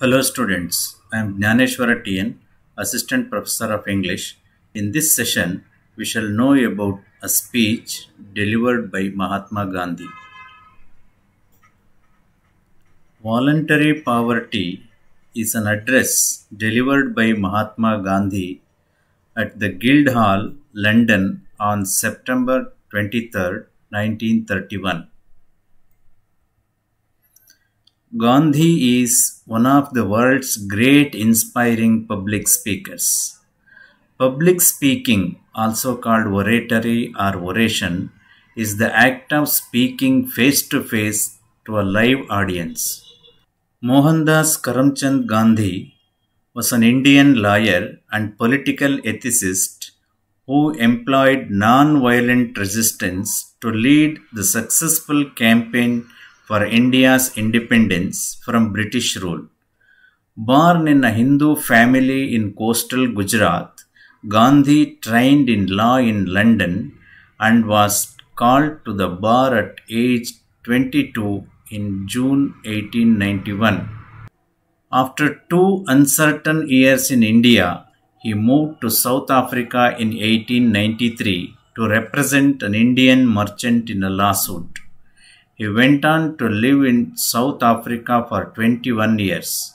Hello students, I am Gnaneswara TN, Assistant Professor of English. In this session, we shall know about a speech delivered by Mahatma Gandhi. Voluntary poverty is an address delivered by Mahatma Gandhi at the Guildhall, London on September 23, 1931. Gandhi is one of the world's great inspiring public speakers. Public speaking, also called oratory or oration, is the act of speaking face to face to a live audience. Mohandas Karamchand Gandhi was an Indian lawyer and political ethicist who employed non-violent resistance to lead the successful campaign for India's independence from British rule. Born in a Hindu family in coastal Gujarat, Gandhi trained in law in London and was called to the bar at age 22 in June 1891. After two uncertain years in India, he moved to South Africa in 1893 to represent an Indian merchant in a lawsuit. He went on to live in South Africa for 21 years.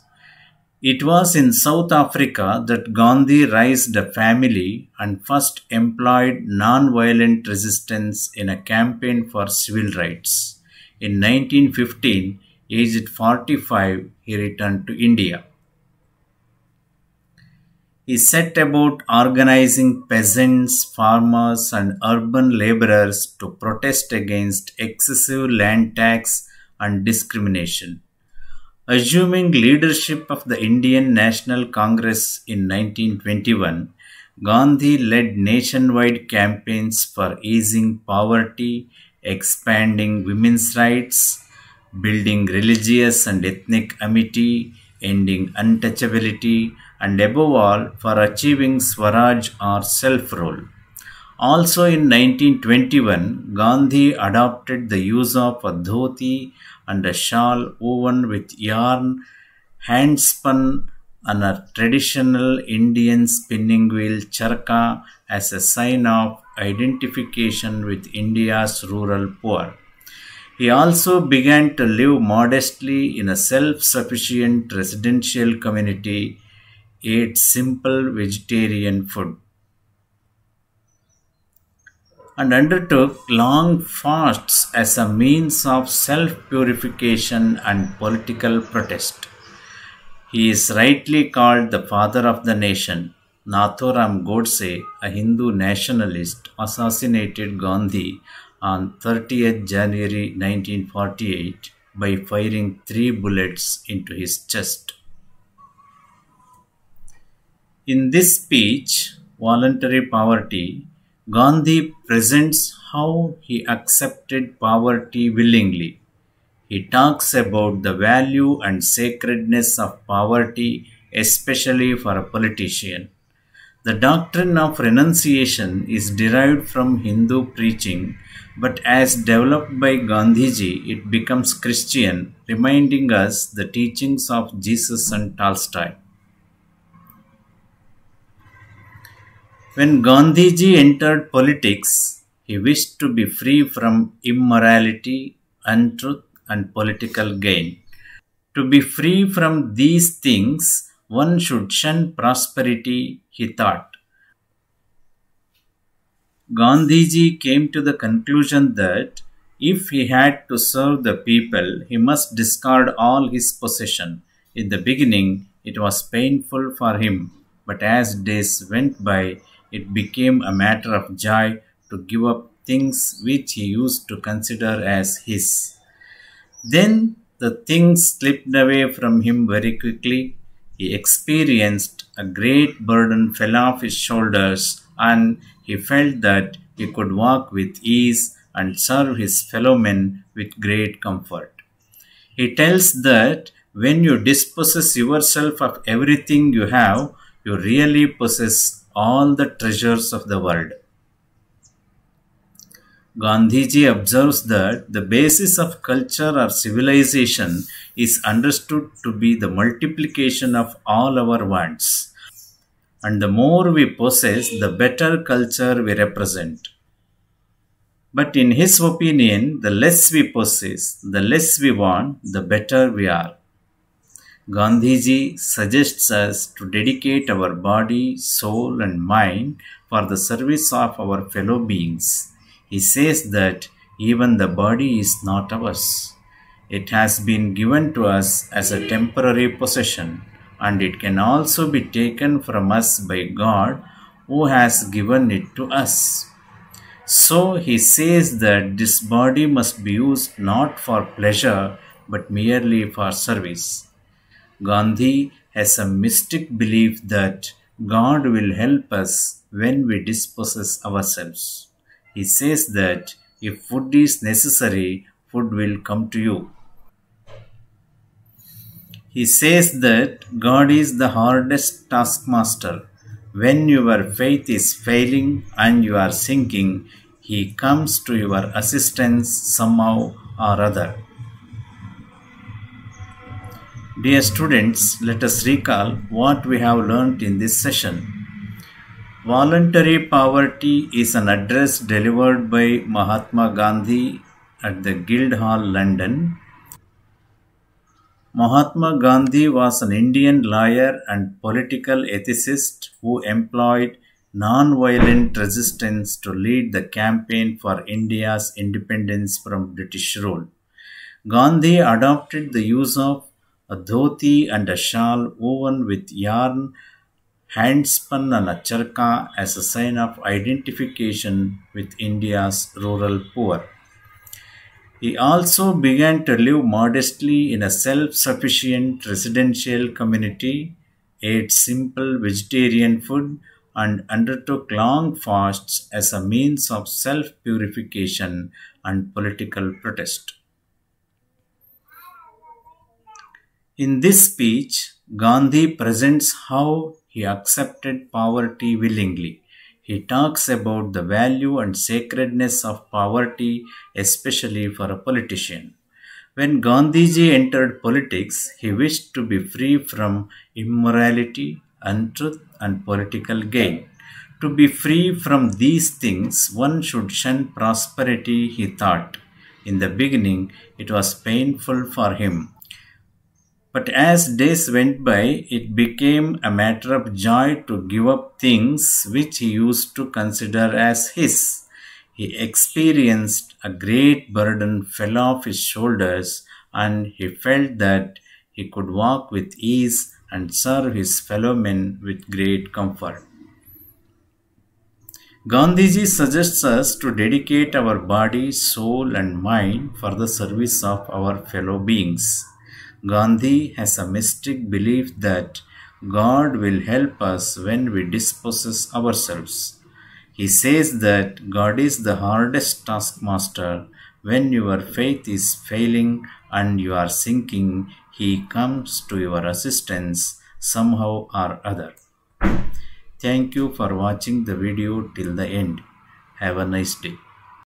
It was in South Africa that Gandhi raised a family and first employed non-violent resistance in a campaign for civil rights. In 1915, aged 45, he returned to India. He set about organizing peasants, farmers, and urban laborers to protest against excessive land tax and discrimination. Assuming leadership of the Indian National Congress in 1921, Gandhi led nationwide campaigns for easing poverty, expanding women's rights, building religious and ethnic amity, ending untouchability, and above all for achieving Swaraj or self rule. Also in 1921, Gandhi adopted the use of a dhoti and a shawl woven with yarn, handspun on a traditional Indian spinning wheel charkha as a sign of identification with India's rural poor. He also began to live modestly in a self sufficient residential community ate simple vegetarian food and undertook long fasts as a means of self purification and political protest. He is rightly called the father of the nation. Nathuram Godse, a Hindu nationalist, assassinated Gandhi on 30th January 1948 by firing three bullets into his chest. In this speech, Voluntary Poverty, Gandhi presents how he accepted poverty willingly. He talks about the value and sacredness of poverty, especially for a politician. The doctrine of renunciation is derived from Hindu preaching, but as developed by Gandhiji, it becomes Christian, reminding us the teachings of Jesus and Tolstoy. When Gandhiji entered politics, he wished to be free from immorality, untruth, and political gain. To be free from these things, one should shun prosperity, he thought. Gandhiji came to the conclusion that if he had to serve the people, he must discard all his possession. In the beginning, it was painful for him, but as days went by, it became a matter of joy to give up things which he used to consider as his. Then the things slipped away from him very quickly. He experienced a great burden fell off his shoulders and he felt that he could walk with ease and serve his fellow men with great comfort. He tells that when you dispossess yourself of everything you have, you really possess all the treasures of the world. Gandhiji observes that the basis of culture or civilization is understood to be the multiplication of all our wants. And the more we possess, the better culture we represent. But in his opinion, the less we possess, the less we want, the better we are. Gandhiji suggests us to dedicate our body, soul, and mind for the service of our fellow beings. He says that even the body is not ours. It has been given to us as a temporary possession, and it can also be taken from us by God who has given it to us. So he says that this body must be used not for pleasure but merely for service. Gandhi has a mystic belief that God will help us when we dispossess ourselves. He says that if food is necessary, food will come to you. He says that God is the hardest taskmaster. When your faith is failing and you are sinking, He comes to your assistance somehow or other. Dear students, let us recall what we have learnt in this session. Voluntary poverty is an address delivered by Mahatma Gandhi at the Guildhall, London. Mahatma Gandhi was an Indian lawyer and political ethicist who employed non-violent resistance to lead the campaign for India's independence from British rule. Gandhi adopted the use of a dhoti and a shawl woven with yarn, handspun and a charkha as a sign of identification with India's rural poor. He also began to live modestly in a self-sufficient residential community, ate simple vegetarian food, and undertook long fasts as a means of self-purification and political protest. In this speech, Gandhi presents how he accepted poverty willingly. He talks about the value and sacredness of poverty, especially for a politician. When Gandhiji entered politics, he wished to be free from immorality, untruth, and political gain. To be free from these things, one should shun prosperity, he thought. In the beginning, it was painful for him but as days went by, it became a matter of joy to give up things which he used to consider as his. He experienced a great burden fell off his shoulders and he felt that he could walk with ease and serve his fellow men with great comfort. Gandhiji suggests us to dedicate our body, soul, and mind for the service of our fellow beings. Gandhi has a mystic belief that God will help us when we dispossess ourselves. He says that God is the hardest taskmaster. When your faith is failing and you are sinking, He comes to your assistance somehow or other. Thank you for watching the video till the end. Have a nice day.